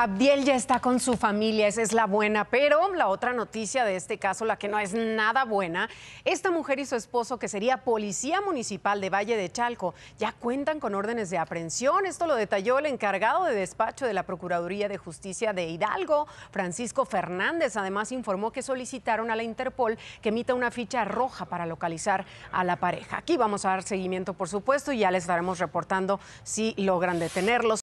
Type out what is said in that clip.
Abdiel ya está con su familia, esa es la buena, pero la otra noticia de este caso, la que no es nada buena, esta mujer y su esposo, que sería policía municipal de Valle de Chalco, ya cuentan con órdenes de aprehensión. Esto lo detalló el encargado de despacho de la Procuraduría de Justicia de Hidalgo, Francisco Fernández. Además, informó que solicitaron a la Interpol que emita una ficha roja para localizar a la pareja. Aquí vamos a dar seguimiento, por supuesto, y ya les estaremos reportando si logran detenerlos.